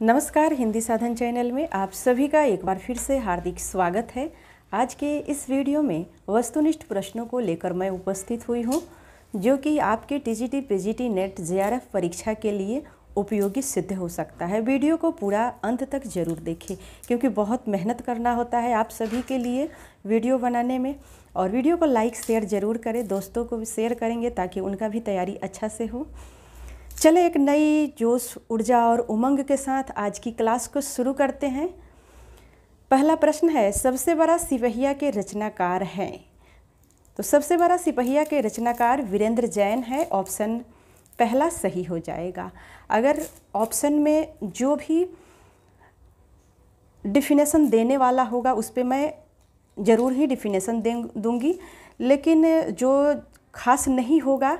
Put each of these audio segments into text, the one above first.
नमस्कार, हिंदी साधन चैनल में आप सभी का एक बार फिर से हार्दिक स्वागत है। आज के इस वीडियो में वस्तुनिष्ठ प्रश्नों को लेकर मैं उपस्थित हुई हूँ, जो कि आपके टीजीटी पीजीटी नेट जेआरएफ परीक्षा के लिए उपयोगी सिद्ध हो सकता है। वीडियो को पूरा अंत तक ज़रूर देखें, क्योंकि बहुत मेहनत करना होता है आप सभी के लिए वीडियो बनाने में। और वीडियो को लाइक, शेयर ज़रूर करें, दोस्तों को भी शेयर करेंगे ताकि उनका भी तैयारी अच्छा से हो। चले एक नई जोश, ऊर्जा और उमंग के साथ आज की क्लास को शुरू करते हैं। पहला प्रश्न है, सबसे बड़ा सिपहिया के रचनाकार हैं। तो सबसे बड़ा सिपहिया के रचनाकार वीरेंद्र जैन है, ऑप्शन पहला सही हो जाएगा। अगर ऑप्शन में जो भी डिफिनेशन देने वाला होगा, उस पर मैं ज़रूर ही डिफिनेशन दे, दूँगी। लेकिन जो खास नहीं होगा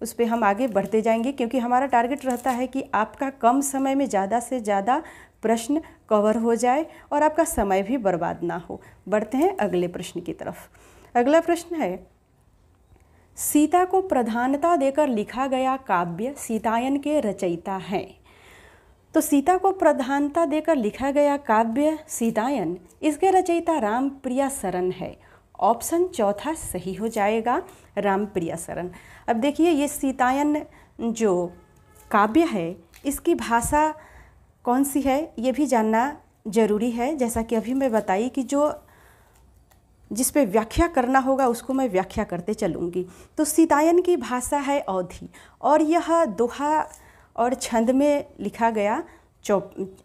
उस पर हम आगे बढ़ते जाएँगे, क्योंकि हमारा टारगेट रहता है कि आपका कम समय में ज़्यादा से ज़्यादा प्रश्न कवर हो जाए और आपका समय भी बर्बाद ना हो। बढ़ते हैं अगले प्रश्न की तरफ़। अगला प्रश्न है, सीता को प्रधानता देकर लिखा गया काव्य सीतायन के रचयिता हैं। तो सीता को प्रधानता देकर लिखा गया काव्य सीतायन, इसके रचयिता राम प्रिया सरन है। ऑप्शन चौथा सही हो जाएगा राम प्रिया सरन अब देखिए, ये सीतायन जो काव्य है, इसकी भाषा कौन सी है, ये भी जानना ज़रूरी है। जैसा कि अभी मैं बताई कि जो जिस पे व्याख्या करना होगा, उसको मैं व्याख्या करते चलूँगी। तो सीतायन की भाषा है अवधि और यह दोहा और छंद में लिखा गया। चौ,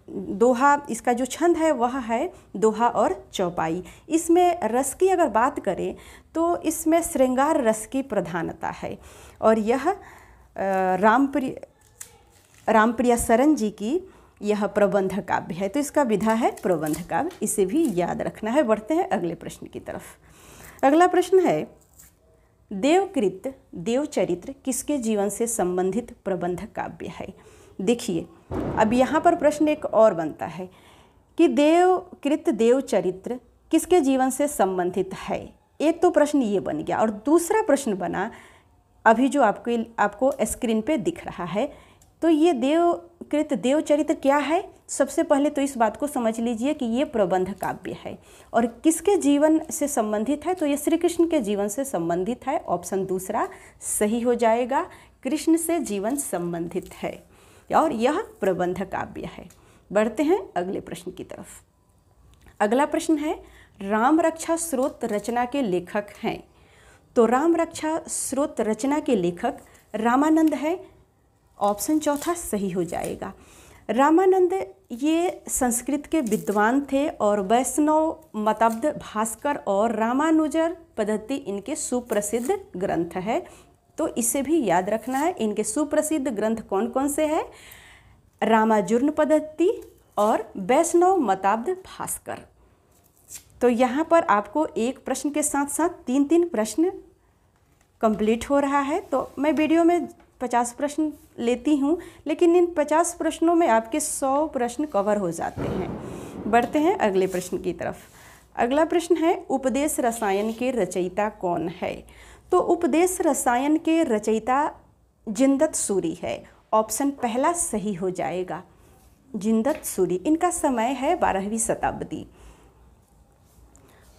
दोहा, इसका जो छंद है, वह है दोहा और चौपाई। इसमें रस की अगर बात करें तो इसमें श्रृंगार रस की प्रधानता है। और यह रामप्रिय, रामप्रिया सरन जी की यह प्रबंध काव्य है। तो इसका विधा है प्रबंध काव्य। इसे भी याद रखना है। बढ़ते हैं अगले प्रश्न की तरफ़। अगला प्रश्न है, देवकृत, देवचरित्र किसके जीवन से संबंधित प्रबंध काव्य है? देखिए अब यहाँ पर प्रश्न एक और बनता है कि देवकृत देवचरित्र किसके जीवन से संबंधित है? एक तो प्रश्न ये बन गया और दूसरा प्रश्न बना, अभी जो आपको आपको स्क्रीन पे दिख रहा है तो ये देवकृत देवचरित्र क्या है? सबसे पहले तो इस बात को समझ लीजिए कि ये प्रबंध काव्य है और किसके जीवन से संबंधित है? तो ये श्री कृष्ण के जीवन से संबंधित है ऑप्शन दूसरा सही हो जाएगा, कृष्ण से जीवन संबंधित है। और यह प्रबंध काव्य है। बढ़ते हैं अगले प्रश्न की तरफ़। अगला प्रश्न है, राम रक्षा स्रोत रचना के लेखक हैं। तो राम रक्षा स्रोत रचना के लेखक रामानंद है। ऑप्शन चौथा सही हो जाएगा। रामानंद ये संस्कृत के विद्वान थे और वैष्णव मतब्द भास्कर और रामानुजर पद्धति इनके सुप्रसिद्ध ग्रंथ है। तो इसे भी याद रखना है। इनके सुप्रसिद्ध ग्रंथ कौन कौन से हैं? रामाजुर्न पद्धति और वैष्णव मताब्द भास्कर। तो यहाँ पर आपको एक प्रश्न के साथ साथ तीन तीन प्रश्न कंप्लीट हो रहा है। तो मैं वीडियो में पचास प्रश्न लेती हूँ, लेकिन इन पचास प्रश्नों में आपके सौ प्रश्न कवर हो जाते हैं। बढ़ते हैं अगले प्रश्न की तरफ़। अगला प्रश्न है, उपदेश रसायन के रचयिता कौन है? तो उपदेश रसायन के रचयिता जिंदत सूरी है। ऑप्शन पहला सही हो जाएगा। जिंदत सूरी, इनका समय है बारहवीं शताब्दी।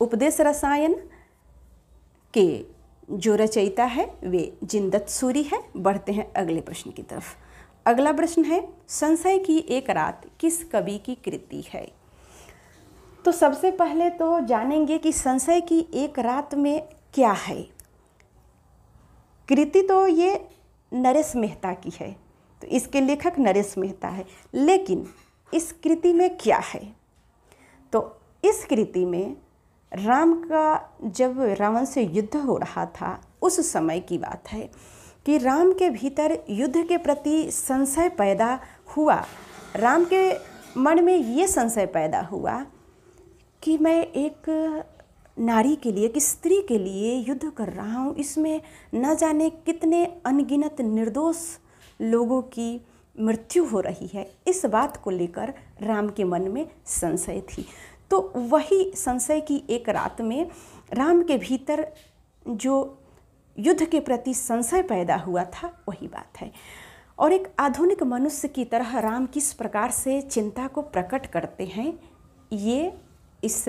उपदेश रसायन के जो रचयिता है, वे जिंदत सूरी है। बढ़ते हैं अगले प्रश्न की तरफ़। अगला प्रश्न है, संशय की एक रात किस कवि की कृति है? तो सबसे पहले तो जानेंगे कि संशय की एक रात में क्या है। कृति तो ये नरेश मेहता की है तो इसके लेखक नरेश मेहता है। लेकिन इस कृति में क्या है? तो इस कृति में राम का जब रावण से युद्ध हो रहा था, उस समय की बात है कि राम के भीतर युद्ध के प्रति संशय पैदा हुआ। राम के मन में ये संशय पैदा हुआ कि मैं एक नारी के लिए, कि स्त्री के लिए युद्ध कर रहा हूँ। इसमें न जाने कितने अनगिनत निर्दोष लोगों की मृत्यु हो रही है। इस बात को लेकर राम के मन में संशय थी। तो वही संशय की एक रात में राम के भीतर जो युद्ध के प्रति संशय पैदा हुआ था, वही बात है। और एक आधुनिक मनुष्य की तरह राम किस प्रकार से चिंता को प्रकट करते हैं, ये इस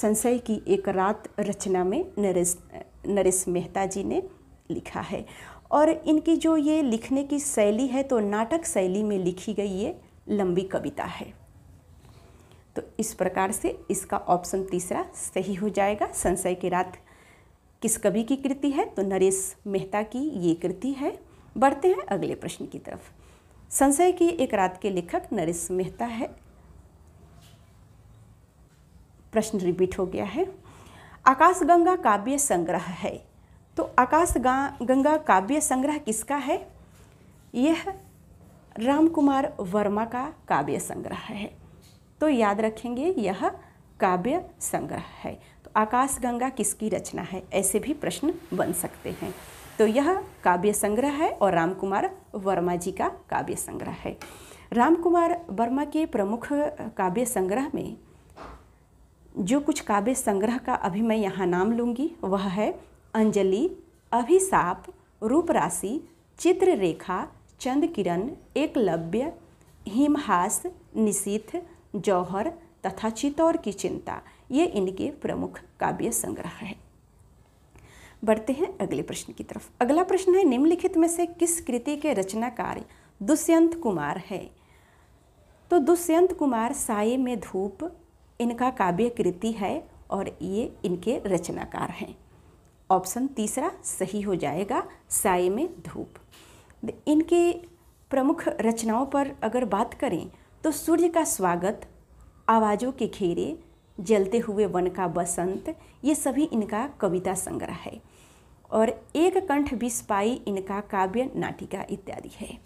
संशय की एक रात रचना में नरेश नरेश मेहता जी ने लिखा है। और इनकी जो ये लिखने की शैली है तो नाटक शैली में लिखी गई ये लंबी कविता है। तो इस प्रकार से इसका ऑप्शन तीसरा सही हो जाएगा। संशय की रात किस कवि की कृति है? तो नरेश मेहता की ये कृति है। बढ़ते हैं अगले प्रश्न की तरफ़। संशय की एक रात के लेखक नरेश मेहता है। प्रश्न रिपीट हो गया है। आकाशगंगा काव्य संग्रह है। तो आकाश गंगा काव्य संग्रह किसका है? यह राम कुमार वर्मा का काव्य संग्रह है। तो याद रखेंगे, यह काव्य संग्रह है। तो आकाश गंगा किसकी रचना है? ऐसे भी प्रश्न बन सकते हैं। तो यह काव्य संग्रह है और राम कुमार वर्मा जी का काव्य संग्रह है। राम कुमार वर्मा के प्रमुख काव्य संग्रह में जो कुछ काव्य संग्रह का अभी मैं यहाँ नाम लूँगी, वह है अंजलि, अभिशाप, रूपराशि, चित्ररेखा चंद किरण एकलव्य, हिमहास, निशीथ, जौहर तथा चित्तौर की चिंता। ये इनके प्रमुख काव्य संग्रह है। बढ़ते हैं अगले प्रश्न की तरफ़। अगला प्रश्न है, निम्नलिखित में से किस कृति के रचनाकार दुष्यंत कुमार है? तो दुष्यंत कुमार साये में धूप इनका काव्य कृति है और ये इनके रचनाकार हैं। ऑप्शन तीसरा सही हो जाएगा, साय में धूप। इनके प्रमुख रचनाओं पर अगर बात करें तो सूर्य का स्वागत, आवाज़ों के घेरे, जलते हुए वन का बसंत, ये सभी इनका कविता संग्रह है। और एक कंठ विस्पाई इनका काव्य, नाटिका इत्यादि है।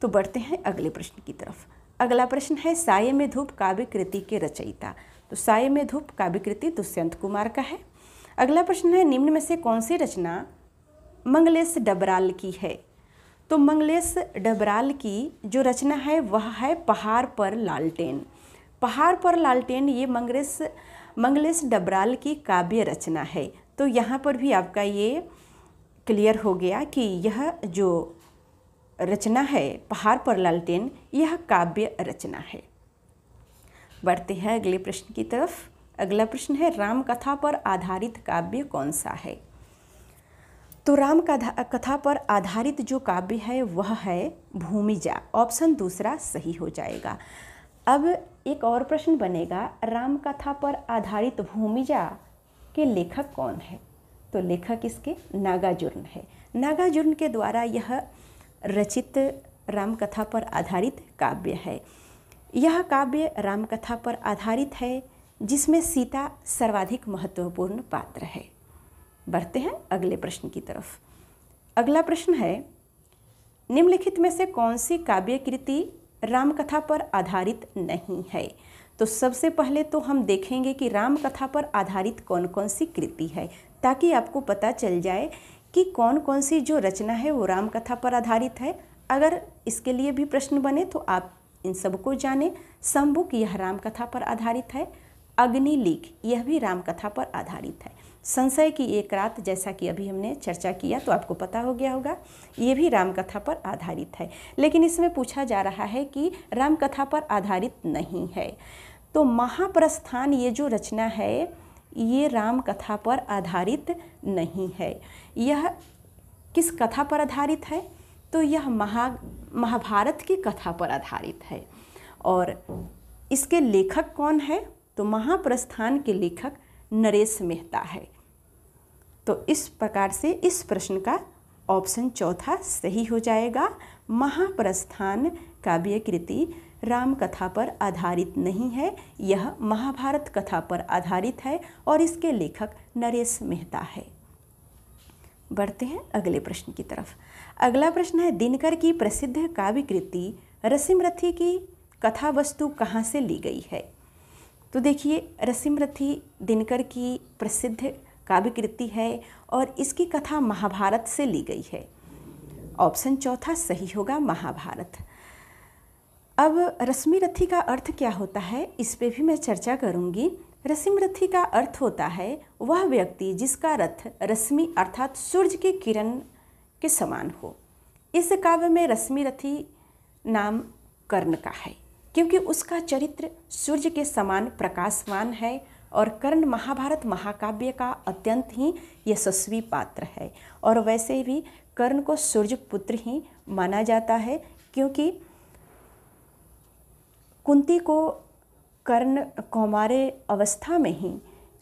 तो बढ़ते हैं अगले प्रश्न की तरफ़। अगला प्रश्न है, साय में धूप काव्य कृति के रचयिता। तो साय में धूप काव्य कृति दुष्यंत कुमार का है। अगला प्रश्न है, निम्न में से कौन सी रचना मंगलेश डबराल की है? तो मंगलेश डबराल की जो रचना है, वह है पहाड़ पर लालटेन। पहाड़ पर लालटेन, ये मंगलेश मंगलेश डबराल की काव्य रचना है। तो यहाँ पर भी आपका ये क्लियर हो गया कि यह जो रचना है, पहाड़ पर लालटेन, यह काव्य रचना है। बढ़ते हैं अगले प्रश्न की तरफ़। अगला प्रश्न है राम कथा पर आधारित काव्य कौन सा है? तो राम कथा पर आधारित जो काव्य है, वह है भूमिजा ऑप्शन दूसरा सही हो जाएगा। अब एक और प्रश्न बनेगा राम कथा पर आधारित भूमिजा के लेखक कौन है? तो लेखक इसके नागार्जुन है। नागार्जुन के द्वारा यह रचित राम कथा पर आधारित काव्य है। यह काव्य रामकथा पर आधारित है, जिसमें सीता सर्वाधिक महत्वपूर्ण पात्र है। बढ़ते हैं अगले प्रश्न की तरफ़। अगला प्रश्न है, निम्नलिखित में से कौन सी काव्य कृति रामकथा पर आधारित नहीं है? तो सबसे पहले तो हम देखेंगे कि रामकथा पर आधारित कौन कौन सी कृति है, ताकि आपको पता चल जाए कि कौन कौन सी जो रचना है वो रामकथा पर आधारित है। अगर इसके लिए भी प्रश्न बने तो आप इन सबको जाने। सम्बुक यह राम कथा पर आधारित है। अग्निलिख यह भी रामकथा पर आधारित है। संशय की एक रात, जैसा कि अभी हमने चर्चा किया तो आपको पता हो गया होगा, ये भी रामकथा पर आधारित है। लेकिन इसमें पूछा जा रहा है कि रामकथा पर आधारित नहीं है। तो महाप्रस्थान, ये जो रचना है, ये राम कथा पर आधारित नहीं है। यह किस कथा पर आधारित है? तो यह महा, महाभारत की कथा पर आधारित है। और इसके लेखक कौन है? तो महाप्रस्थान के लेखक नरेश मेहता है। तो इस प्रकार से इस प्रश्न का ऑप्शन चौथा सही हो जाएगा। महाप्रस्थान काव्य कृति राम कथा पर आधारित नहीं है। यह महाभारत कथा पर आधारित है और इसके लेखक नरेश मेहता है। बढ़ते हैं अगले प्रश्न की तरफ़। अगला प्रश्न है, दिनकर की प्रसिद्ध काव्य कृति रसिमरथी की कथा वस्तु कहाँ से ली गई है? तो देखिए, रसिमरथी दिनकर की प्रसिद्ध काव्य कृति है और इसकी कथा महाभारत से ली गई है। ऑप्शन चौथा सही होगा, महाभारत। अब रश्मिरथी का अर्थ क्या होता है, इस पे भी मैं चर्चा करूँगी। रश्मिरथी का अर्थ होता है, वह व्यक्ति जिसका रथ रश्मि अर्थात सूर्य की किरण के समान हो। इस काव्य में रश्मि रथी नाम कर्ण का है, क्योंकि उसका चरित्र सूर्य के समान प्रकाशमान है और कर्ण महाभारत महाकाव्य का अत्यंत ही यशस्वी पात्र है। और वैसे भी कर्ण को सूर्य पुत्र ही माना जाता है, क्योंकि कुंती को कर्ण कौमारे अवस्था में ही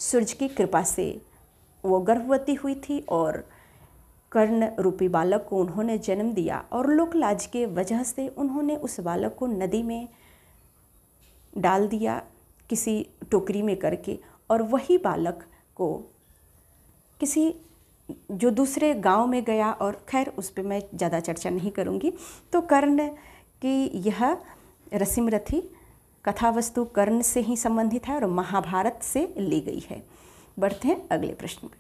सूर्य की कृपा से वो गर्भवती हुई थी और कर्ण रूपी बालक को उन्होंने जन्म दिया और लोकलाज के वजह से उन्होंने उस बालक को नदी में डाल दिया, किसी टोकरी में करके और वही बालक को किसी जो दूसरे गाँव में गया और खैर उस पर मैं ज़्यादा चर्चा नहीं करूँगी। तो कर्ण की यह रसिमरथी कथा वस्तु कर्ण से ही संबंधित है और महाभारत से ली गई है। बढ़ते हैं अगले प्रश्न पर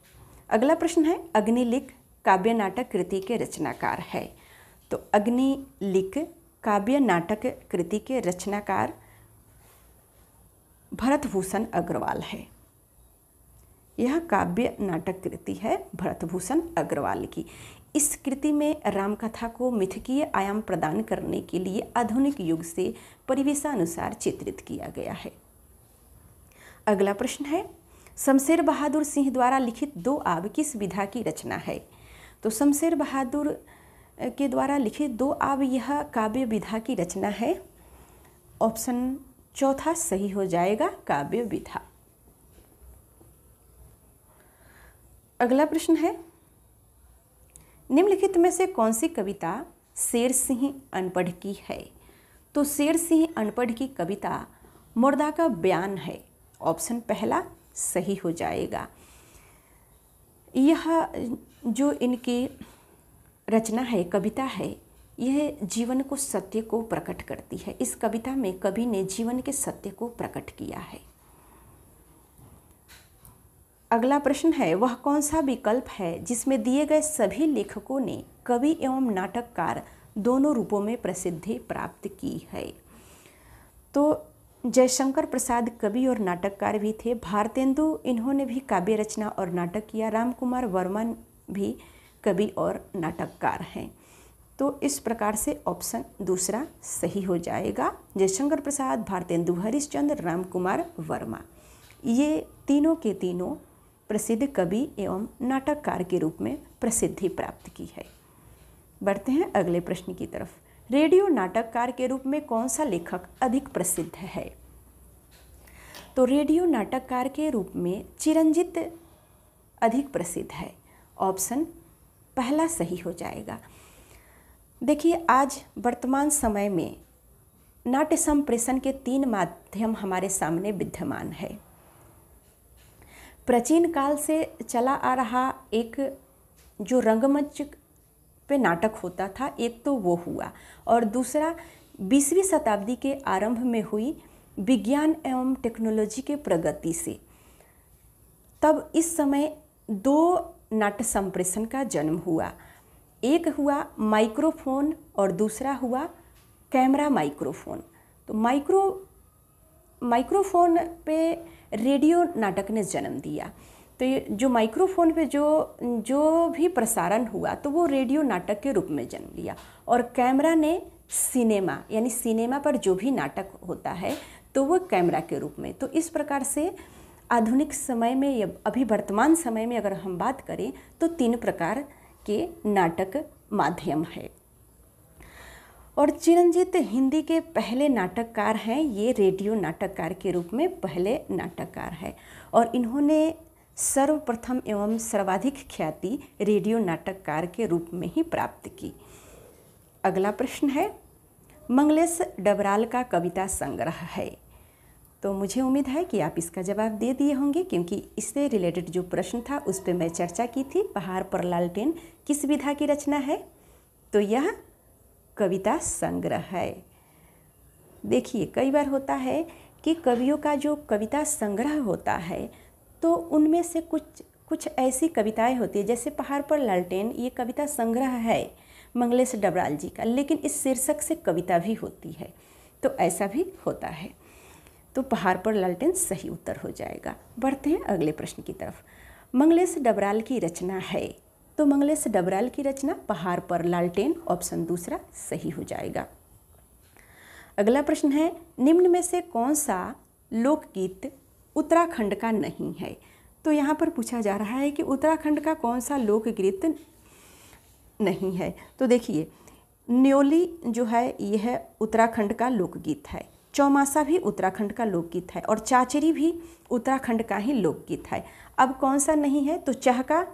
अगला प्रश्न है, अग्निलिख काव्य नाटक कृति के रचनाकार है। तो अग्निलिख काव्य नाटक कृति के रचनाकार भरतभूषण अग्रवाल है। यह काव्य नाटक कृति है भरतभूषण अग्रवाल की। इस कृति में रामकथा को मिथकीय आयाम प्रदान करने के लिए आधुनिक युग से परिवेशानुसार चित्रित किया गया है। अगला प्रश्न है, शमशेर बहादुर सिंह द्वारा लिखित दो आब किस विधा की रचना है? तो शमशेर बहादुर के द्वारा लिखित दो आब यह काव्य विधा की रचना है। ऑप्शन चौथा सही हो जाएगा, काव्य विधा। अगला प्रश्न है निम्नलिखित में से कौन सी कविता शेर सिंह अनपढ़ की है? तो शेर सिंह अनपढ़ की कविता मुर्दा का बयान है। ऑप्शन पहला, सही हो जाएगा। यह जो इनकी रचना है, कविता है, यह जीवन को सत्य को प्रकट करती है। इस कविता में कवि ने जीवन के सत्य को प्रकट किया है। अगला प्रश्न है, वह कौन सा विकल्प है जिसमें दिए गए सभी लेखकों ने कवि एवं नाटककार दोनों रूपों में प्रसिद्धि प्राप्त की है? तो जयशंकर प्रसाद कवि और नाटककार भी थे। भारतेंदु, इन्होंने भी काव्य रचना और नाटक किया। राम कुमार वर्मा भी कवि और नाटककार हैं। तो इस प्रकार से ऑप्शन दूसरा सही हो जाएगा। जयशंकर प्रसाद, भारतेंदु, हरिश्चंद्र राम कुमार वर्मा। ये तीनों के तीनों प्रसिद्ध कवि एवं नाटककार के रूप में प्रसिद्धि प्राप्त की है। बढ़ते हैं अगले प्रश्न की तरफ़। रेडियो नाटककार के रूप में कौन सा लेखक अधिक प्रसिद्ध है? तो रेडियो नाटककार के रूप में चिरंजित अधिक प्रसिद्ध है। ऑप्शन, पहला सही हो जाएगा। देखिए, आज वर्तमान समय में नाट्य संप्रेषण के तीन माध्यम हमारे सामने विद्यमान है। प्राचीन काल से चला आ रहा एक जो रंगमंच पे नाटक होता था, एक तो वो हुआ। और दूसरा, बीसवीं शताब्दी के आरंभ में हुई विज्ञान एवं टेक्नोलॉजी के प्रगति से। तब इस समय दो नाट्य संप्रेषण का जन्म हुआ। एक हुआ माइक्रोफोन और दूसरा हुआ कैमरा माइक्रोफोन। तो माइक्रो, माइक्रोफोन पे रेडियो नाटक ने जन्म दिया। तो ये जो माइक्रोफोन पे जो जो भी प्रसारण हुआ तो वो रेडियो नाटक के रूप में जन्म लिया। और कैमरा ने सिनेमा, यानी सिनेमा पर जो भी नाटक होता है तो वो कैमरा के रूप में। तो इस प्रकार से आधुनिक समय में या अभी वर्तमान समय में अगर हम बात करें तो तीन प्रकार के नाटक माध्यम है। और चिरंजीत हिंदी के पहले नाटककार हैं, ये रेडियो नाटककार के रूप में पहले नाटककार है। और इन्होंने सर्वप्रथम एवं सर्वाधिक ख्याति रेडियो नाटककार के रूप में ही प्राप्त की। अगला प्रश्न है, मंगलेश डबराल का कविता संग्रह है। तो मुझे उम्मीद है कि आप इसका जवाब दे दिए होंगे, क्योंकि इससे रिलेटेड जो प्रश्न था, उस पर मैं चर्चा की थी। पहाड़ पर लालटेन किस विधा की रचना है? तो यह कविता संग्रह है। देखिए, कई बार होता है कि कवियों का जो कविता संग्रह होता है तो उनमें से कुछ कुछ ऐसी कविताएँ होती है, जैसे पहाड़ पर लालटेन, ये कविता संग्रह है मंगलेश डबराल जी का, लेकिन इस शीर्षक से कविता भी होती है तो ऐसा भी होता है। तो पहाड़ पर लालटेन सही उत्तर हो जाएगा। बढ़ते हैं अगले प्रश्न की तरफ़। मंगलेश डबराल की रचना है तो मंगलेश डबराल की रचना, पहाड़ पर लालटेन, ऑप्शन दूसरा, सही हो जाएगा। अगला प्रश्न है, निम्न में से कौन सा लोकगीत उत्तराखंड का नहीं है? तो यहाँ पर पूछा जा रहा है कि उत्तराखंड का कौन सा लोकगीत नहीं है? तो देखिए, न्योली जो है, यह उत्तराखंड का लोकगीत है। चौमासा भी उत्तराखंड का लोकगीत है और चाचरी भी उत्तराखंड का ही लोकगीत है। अब कौन सा नहीं है? तो चहका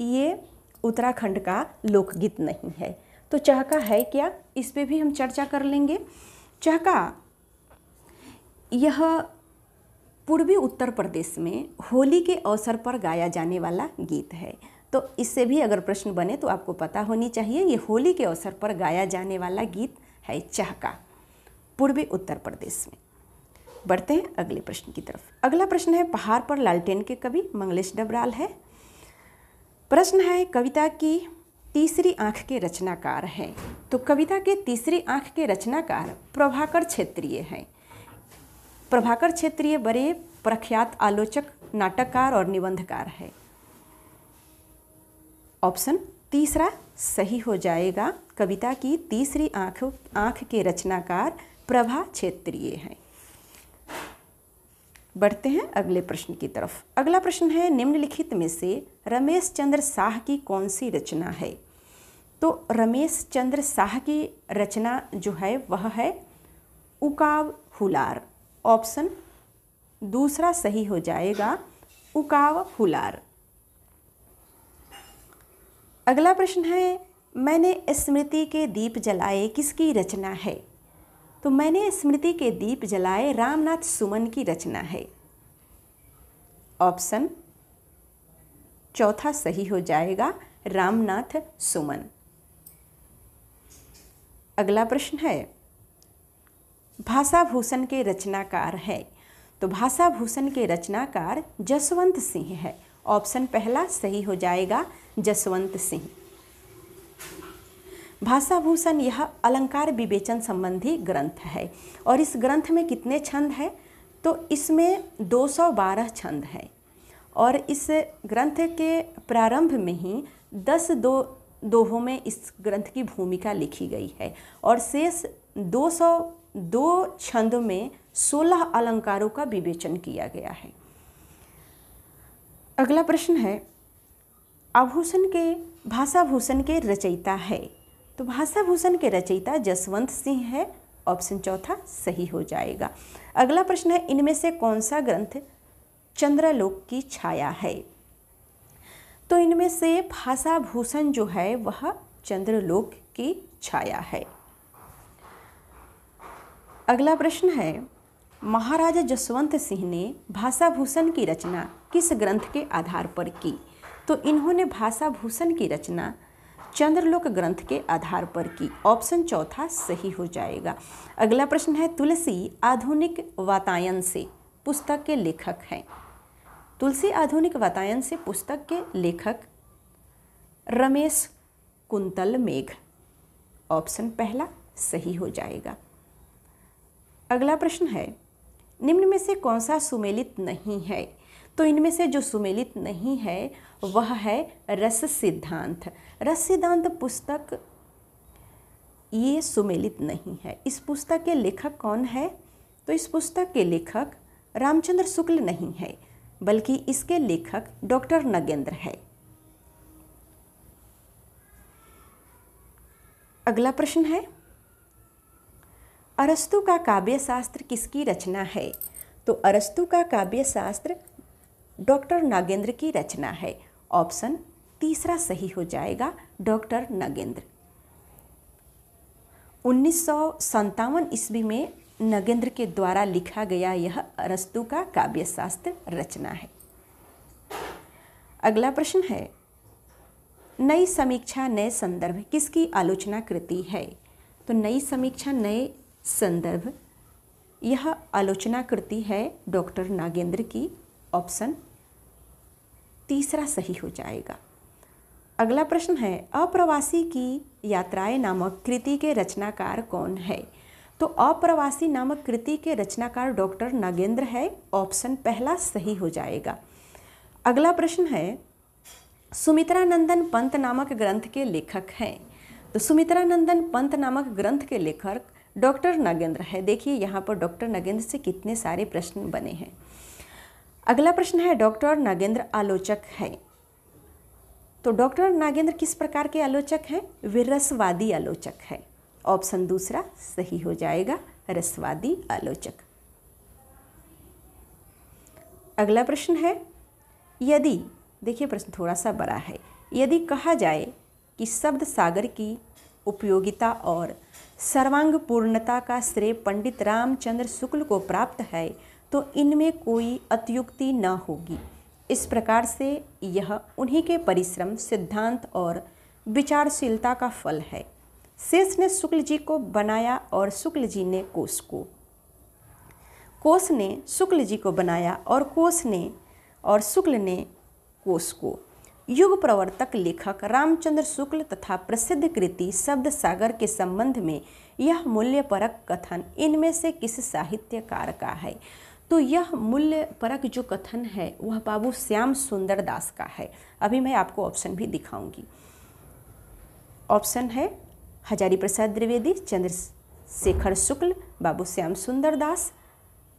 ये उत्तराखंड का लोकगीत नहीं है। तो चहका है क्या? इस पर भी हम चर्चा कर लेंगे। चहका, यह पूर्वी उत्तर प्रदेश में होली के अवसर पर गाया जाने वाला गीत है। तो इससे भी अगर प्रश्न बने तो आपको पता होनी चाहिए, ये होली के अवसर पर गाया जाने वाला गीत है चहका, पूर्वी उत्तर प्रदेश में। बढ़ते हैं अगले प्रश्न की तरफ़। अगला प्रश्न है, पहाड़ पर लालटेन के कवि मंगलेश डबराल है। प्रश्न है, कविता की तीसरी आँख के रचनाकार हैं। तो कविता के तीसरी आँख के रचनाकार प्रभाकर क्षेत्रीय हैं। प्रभाकर क्षेत्रीय बड़े प्रख्यात आलोचक, नाटककार और निबंधकार है। ऑप्शन, तीसरा सही हो जाएगा। कविता की तीसरी आँख आँख के रचनाकार प्रभा क्षेत्रीय हैं। बढ़ते हैं अगले प्रश्न की तरफ़। अगला प्रश्न है, निम्नलिखित में से रमेश चंद्र शाह की कौन सी रचना है? तो रमेश चंद्र शाह की रचना जो है, वह है उकाव हुलार। ऑप्शन, दूसरा सही हो जाएगा, उकाव हुलार। अगला प्रश्न है, मैंने स्मृति के दीप जलाए किसकी रचना है? तो मैंने स्मृति के दीप जलाए रामनाथ सुमन की रचना है। ऑप्शन, चौथा सही हो जाएगा रामनाथ सुमन। अगला प्रश्न है भाषा भूषण के रचनाकार है। तो भाषा भूषण के रचनाकार जसवंत सिंह है। ऑप्शन पहला सही हो जाएगा जसवंत सिंह। भाषा भूषण यह अलंकार विवेचन संबंधी ग्रंथ है। और इस ग्रंथ में कितने छंद हैं? तो इसमें 212 छंद हैं। और इस ग्रंथ के प्रारंभ में ही 10 दो, दोहों में इस ग्रंथ की भूमिका लिखी गई है। और शेष 202 छंद में 16 अलंकारों का विवेचन किया गया है। अगला प्रश्न है, आभूषण के, भाषाभूषण के रचयिता है। तो भाषा भूषण के रचयिता जसवंत सिंह है। ऑप्शन चौथा सही हो जाएगा। अगला प्रश्न है, इनमें से कौन सा ग्रंथ चंद्रलोक की छाया है? तो इनमें से भाषा भूषण जो है, वह चंद्रलोक की छाया है। अगला प्रश्न है, महाराजा जसवंत सिंह ने भाषा भूषण की रचना किस ग्रंथ के आधार पर की? तो इन्होंने भाषा भूषण की रचना चंद्रलोक ग्रंथ के आधार पर की ऑप्शन चौथा सही हो जाएगा। अगला प्रश्न है, तुलसी आधुनिक वातायन से पुस्तक के लेखक हैं। तुलसी आधुनिक वातायन से पुस्तक के लेखक रमेश कुंतल मेघ। ऑप्शन पहला सही हो जाएगा। अगला प्रश्न है, निम्न में से कौन सा सुमेलित नहीं है? तो इनमें से जो सुमेलित नहीं है वह है रस सिद्धांत। रस सिद्धांत पुस्तक ये सुमेलित नहीं है। इस पुस्तक के लेखक कौन है? तो इस पुस्तक के लेखक रामचंद्र शुक्ल नहीं है, बल्कि इसके लेखक डॉक्टर नगेंद्र है। अगला प्रश्न है, अरस्तु का काव्य शास्त्र किसकी रचना है? तो अरस्तु का काव्य शास्त्र डॉक्टर नागेंद्र की रचना है। ऑप्शन तीसरा सही हो जाएगा, डॉक्टर नगेंद्र। उन्नीस सौ ईस्वी में नगेंद्र के द्वारा लिखा गया यह अरस्तु का काव्य शास्त्र रचना है। अगला प्रश्न है, नई समीक्षा, नए संदर्भ किसकी आलोचना कृति है? तो नई समीक्षा, नए संदर्भ, यह आलोचना करती है डॉक्टर नागेंद्र की, ऑप्शन तीसरा सही हो जाएगा। अगला प्रश्न है, अप्रवासी की यात्राएँ नामक कृति के रचनाकार कौन है? तो अप्रवासी नामक कृति के रचनाकार डॉक्टर नागेंद्र है, ऑप्शन पहला सही हो जाएगा। अगला प्रश्न है सुमित्रा नंदन पंत नामक ग्रंथ के लेखक हैं। तो सुमित्रा नंदन पंत नामक ग्रंथ के लेखक डॉक्टर नागेंद्र है। देखिए, यहाँ पर डॉक्टर नागेंद्र से कितने सारे प्रश्न बने हैं। अगला प्रश्न है, डॉक्टर नागेंद्र आलोचक है। तो डॉक्टर नागेंद्र किस प्रकार के आलोचक हैं? वे रसवादी आलोचक है। ऑप्शन दूसरा, सही हो जाएगा, रसवादी आलोचक। अगला प्रश्न है, यदि, देखिए प्रश्न थोड़ा सा बड़ा है, यदि कहा जाए कि शब्द सागर की उपयोगिता और सर्वांग पूर्णता का श्रेय पंडित रामचंद्र शुक्ल को प्राप्त है तो इनमें कोई अत्युक्ति न होगी। इस प्रकार से यह उन्हीं के परिश्रम, सिद्धांत और विचारशीलता का फल है। शेष ने शुक्ल जी को बनाया और शुक्ल जी ने कोष को। कोष ने शुक्ल जी को बनाया और कोष ने और शुक्ल ने कोष को। युग प्रवर्तक, लेखक, रामचंद्र शुक्ल तथा प्रसिद्ध कृति शब्द सागर के संबंध में यह मूल्य परक कथन इनमें से किस साहित्यकार का है? तो यह मूल्य परक जो कथन है, वह बाबू श्याम सुंदर दास का है। अभी मैं आपको ऑप्शन भी दिखाऊँगी। ऑप्शन है हजारी प्रसाद द्विवेदी, चंद्रशेखर शुक्ल, बाबू श्याम सुंदर दास,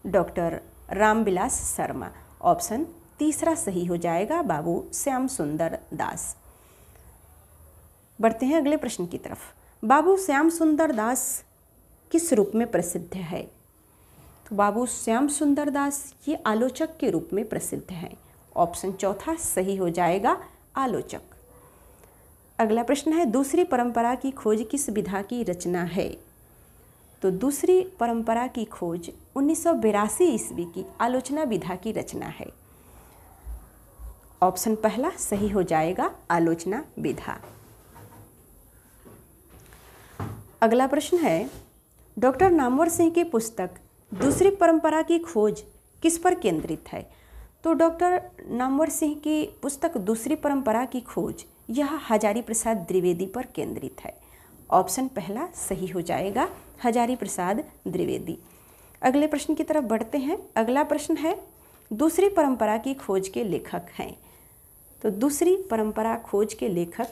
डॉक्टर रामविलास शर्मा। ऑप्शन तीसरा सही हो जाएगा, बाबू श्याम सुंदर दास। बढ़ते हैं अगले प्रश्न की तरफ़। बाबू श्याम सुंदर दास किस रूप में प्रसिद्ध है? तो बाबू श्याम सुंदर दास ये आलोचक के रूप में प्रसिद्ध हैं। ऑप्शन चौथा सही हो जाएगा, आलोचक। अगला प्रश्न है, दूसरी परंपरा की खोज किस विधा की रचना है? तो दूसरी परंपरा की खोज उन्नीस ईस्वी की आलोचना विधा की रचना है। ऑप्शन पहला सही हो जाएगा, आलोचना विधा। अगला प्रश्न है, डॉक्टर नामवर सिंह की पुस्तक दूसरी परंपरा की खोज किस पर केंद्रित है? तो डॉक्टर नामवर सिंह की पुस्तक दूसरी परंपरा की खोज, यह हजारी प्रसाद द्विवेदी पर केंद्रित है। ऑप्शन पहला सही हो जाएगा, हजारी प्रसाद द्विवेदी। अगले प्रश्न की तरफ़ बढ़ते हैं। अगला प्रश्न है, दूसरी परंपरा की खोज के लेखक हैं। तो दूसरी परंपरा खोज के लेखक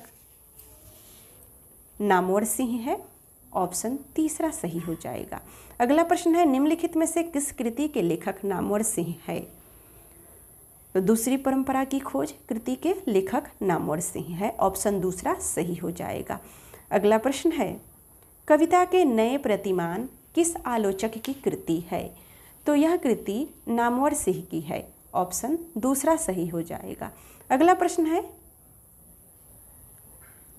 नामवर सिंह है। ऑप्शन तीसरा सही हो जाएगा। अगला प्रश्न है, निम्नलिखित में से किस कृति के लेखक नामवर सिंह है? तो दूसरी परंपरा की खोज, कृति के लेखक नामवर सिंह है। ऑप्शन दूसरा सही हो जाएगा। अगला प्रश्न है, कविता के नए प्रतिमान किस आलोचक की कृति है? तो यह कृति नामवर सिंह की है। ऑप्शन दूसरा सही हो जाएगा। अगला प्रश्न है,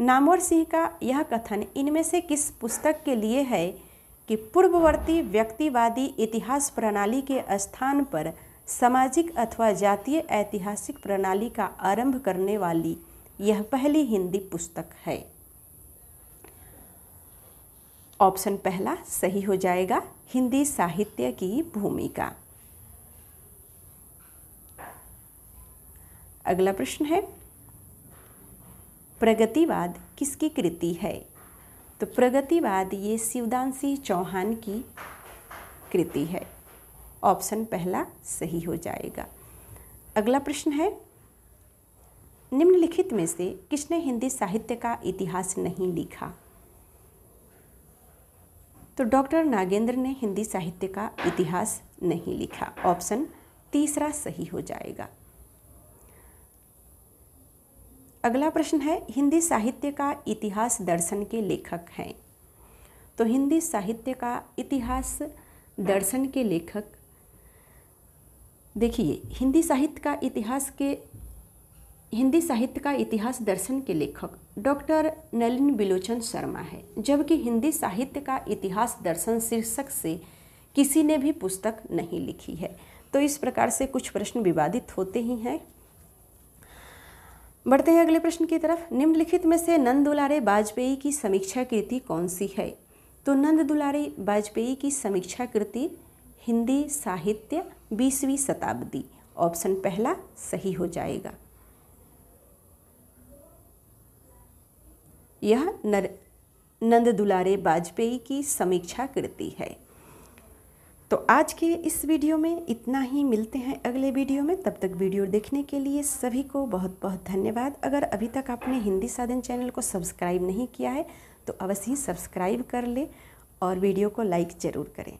नामवर सिंह का यह कथन इनमें से किस पुस्तक के लिए है? कि पूर्ववर्ती व्यक्तिवादी इतिहास प्रणाली के स्थान पर सामाजिक अथवा जातीय ऐतिहासिक प्रणाली का आरंभ करने वाली यह पहली हिंदी पुस्तक है। ऑप्शन पहला सही हो जाएगा हिंदी साहित्य की भूमिका। अगला प्रश्न है, प्रगतिवाद किसकी कृति है? तो प्रगतिवाद ये शिवदान सिंह चौहान की कृति है। ऑप्शन पहला सही हो जाएगा। अगला प्रश्न है, निम्नलिखित में से किसने हिंदी साहित्य का इतिहास नहीं लिखा? तो डॉक्टर नागेंद्र ने हिंदी साहित्य का इतिहास नहीं लिखा। ऑप्शन तीसरा सही हो जाएगा। अगला प्रश्न है, हिंदी साहित्य का इतिहास दर्शन के लेखक हैं। तो हिंदी साहित्य का इतिहास दर्शन के लेखक, देखिए, हिंदी साहित्य का इतिहास के, हिंदी साहित्य का इतिहास दर्शन के लेखक डॉक्टर नलिन बिलोचन शर्मा है। जबकि हिंदी साहित्य का इतिहास दर्शन शीर्षक से किसी ने भी पुस्तक नहीं लिखी है। तो इस प्रकार से कुछ प्रश्न विवादित होते ही हैं। बढ़ते हैं अगले प्रश्न की तरफ़। निम्नलिखित में से नंद दुलारे वाजपेयी की समीक्षा कृति कौन सी है? तो नंद दुलारे वाजपेयी की समीक्षा कृति हिंदी साहित्य बीसवीं शताब्दी। ऑप्शन पहला, सही हो जाएगा। यह नर नंद दुलारे वाजपेयी की समीक्षा कृति है। तो आज के इस वीडियो में इतना ही। मिलते हैं अगले वीडियो में। तब तक वीडियो देखने के लिए सभी को बहुत बहुत धन्यवाद। अगर अभी तक आपने हिंदी साधन चैनल को सब्सक्राइब नहीं किया है तो अवश्य ही सब्सक्राइब कर ले और वीडियो को लाइक ज़रूर करें।